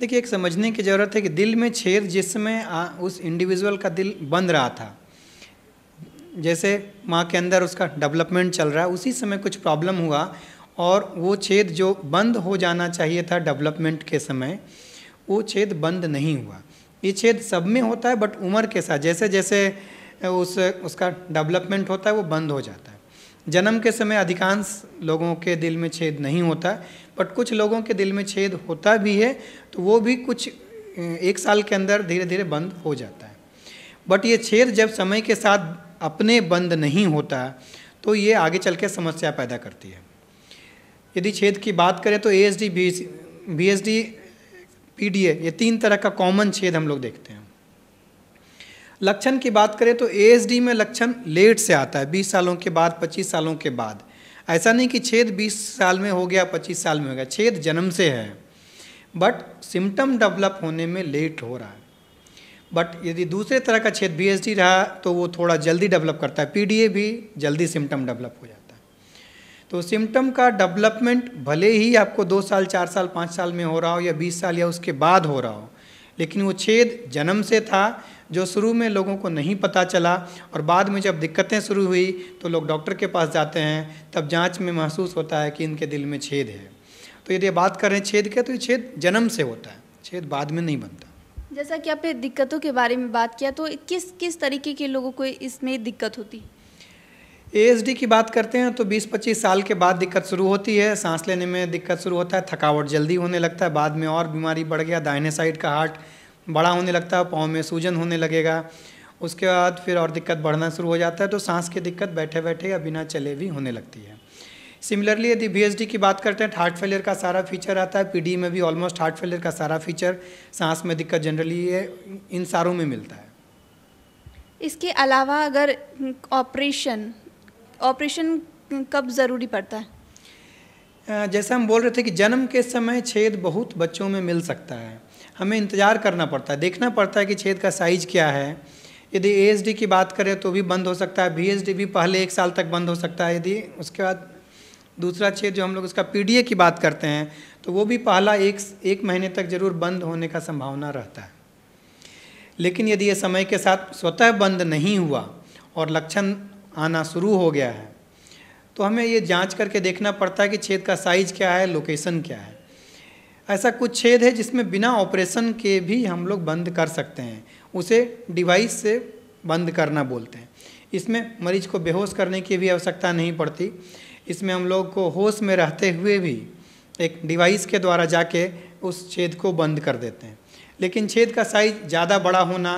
देखिए, एक समझने की ज़रूरत है कि दिल में छेद जिस समय उस इंडिविजुअल का दिल बंद रहा था। जैसे माँ के अंदर उसका डेवलपमेंट चल रहा है उसी समय कुछ प्रॉब्लम हुआ और वो छेद जो बंद हो जाना चाहिए था डेवलपमेंट के समय, वो छेद बंद नहीं हुआ। ये छेद सब में होता है बट उम्र के साथ जैसे जैसे उस, उसका डेवलपमेंट होता है, वो बंद हो जाता है। जन्म के समय अधिकांश लोगों के दिल में छेद नहीं होता बट कुछ लोगों के दिल में छेद होता भी है तो वो भी कुछ एक साल के अंदर धीरे धीरे बंद हो जाता है। बट ये छेद जब समय के साथ अपने बंद नहीं होता तो ये आगे चल के समस्या पैदा करती है। यदि छेद की बात करें तो A S D B S D P D A ये तीन तरह का कॉमन छेद हम लोग देखते हैं। लक्षण की बात करें तो एएसडी में लक्षण लेट से आता है 20 सालों के बाद 25 सालों के बाद। ऐसा नहीं कि छेद 20 साल में हो गया 25 साल में हो गया, छेद जन्म से है। बट सिम्टम डेवलप होने में लेट हो रहा है। बट यदि दूसरे तरह का छेद बी रहा तो वो थोड़ा जल्दी डेवलप करता है। पीडीए भी जल्दी सिम्टम डेवलप हो जाता है। तो सिम्टम का डेवलपमेंट भले ही आपको दो साल, चार साल, पाँच साल में हो रहा हो या बीस साल या उसके बाद हो रहा हो, लेकिन वो छेद जन्म से था जो शुरू में लोगों को नहीं पता चला और बाद में जब दिक्कतें शुरू हुई तो लोग डॉक्टर के पास जाते हैं तब जाँच में महसूस होता है कि इनके दिल में छेद है। तो यदि बात करें छेद के तो ये छेद जन्म से होता है छेद बाद में नहीं बनता। जैसा कि आपने दिक्कतों के बारे में बात किया तो किस किस तरीके के लोगों को इसमें दिक्कत होती? एएसडी की बात करते हैं तो 20-25 साल के बाद दिक्कत शुरू होती है। सांस लेने में दिक्कत शुरू होता है थकावट जल्दी होने लगता है बाद में और बीमारी बढ़ गया दाहिने साइड का हार्ट बड़ा होने लगता है पाँव में सूजन होने लगेगा। उसके बाद फिर और दिक्कत बढ़ना शुरू हो जाता है तो सांस की दिक्कत बैठे बैठे या बिना चले भी होने लगती है। सिमिलरली यदि बी की बात करते हैं हार्ट फेलियर का सारा फीचर आता है पीडी में भी ऑलमोस्ट हार्ट फेलियर का सारा फीचर सांस में दिक्कत जनरली है इन सारों में मिलता है। इसके अलावा अगर ऑपरेशन ऑपरेशन कब ज़रूरी पड़ता है? जैसे हम बोल रहे थे कि जन्म के समय छेद बहुत बच्चों में मिल सकता है। हमें इंतज़ार करना पड़ता है। देखना पड़ता है कि छेद का साइज़ क्या है। यदि एएसडी की बात करें तो भी बंद हो सकता है। बी भी पहले एक साल तक बंद हो सकता है। यदि उसके बाद दूसरा छेद जो हम लोग उसका पी की बात करते हैं तो वो भी पहला एक एक महीने तक ज़रूर बंद होने का संभावना रहता है। लेकिन यदि ये समय के साथ स्वतः बंद नहीं हुआ और लक्षण आना शुरू हो गया है तो हमें ये जाँच करके देखना पड़ता है कि छेद का साइज़ क्या है लोकेशन क्या है। ऐसा कुछ छेद है जिसमें बिना ऑपरेशन के भी हम लोग बंद कर सकते हैं। उसे डिवाइस से बंद करना बोलते हैं। इसमें मरीज़ को बेहोश करने की भी आवश्यकता नहीं पड़ती। इसमें हम लोग को होश में रहते हुए भी एक डिवाइस के द्वारा जाके उस छेद को बंद कर देते हैं। लेकिन छेद का साइज़ ज़्यादा बड़ा होना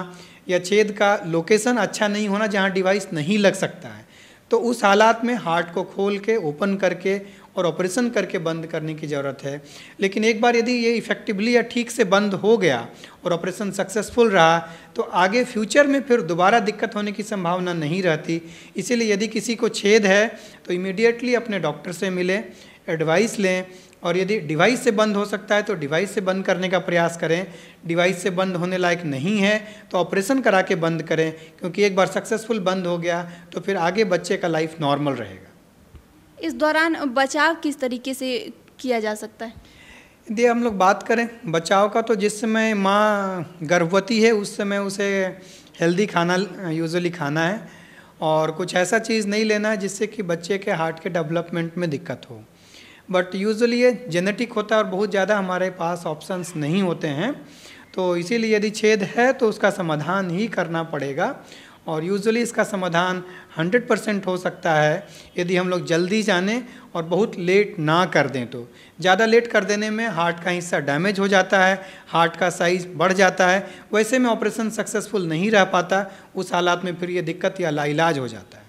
या छेद का लोकेशन अच्छा नहीं होना जहाँ डिवाइस नहीं लग सकता है तो उस हालात में हार्ट को खोल के ओपन करके और ऑपरेशन करके बंद करने की ज़रूरत है। लेकिन एक बार यदि ये इफ़ेक्टिवली या ठीक से बंद हो गया और ऑपरेशन सक्सेसफुल रहा तो आगे फ्यूचर में फिर दोबारा दिक्कत होने की संभावना नहीं रहती। इसीलिए यदि किसी को छेद है तो इमीडिएटली अपने डॉक्टर से मिलें एडवाइस लें और यदि डिवाइस से बंद हो सकता है तो डिवाइस से बंद करने का प्रयास करें। डिवाइस से बंद होने लायक नहीं है तो ऑपरेशन करा के बंद करें, क्योंकि एक बार सक्सेसफुल बंद हो गया तो फिर आगे बच्चे का लाइफ नॉर्मल रहेगा। इस दौरान बचाव किस तरीके से किया जा सकता है? यदि हम लोग बात करें बचाव का तो जिस समय माँ गर्भवती है, उस समय उसे हेल्दी खाना यूजुअली खाना है और कुछ ऐसा चीज़ नहीं लेना है जिससे कि बच्चे के हार्ट के डेवलपमेंट में दिक्कत हो। बट यूजुअली ये जेनेटिक होता है और बहुत ज़्यादा हमारे पास ऑप्शंस नहीं होते हैं तो इसीलिए यदि छेद है तो उसका समाधान ही करना पड़ेगा। और यूजुअली इसका समाधान 100 परसेंट हो सकता है यदि हम लोग जल्दी जाने और बहुत लेट ना कर दें तो। ज़्यादा लेट कर देने में हार्ट का हिस्सा डैमेज हो जाता है हार्ट का साइज़ बढ़ जाता है, वैसे में ऑपरेशन सक्सेसफुल नहीं रह पाता, उस हालात में फिर ये दिक्कत या लाइलाज हो जाता है।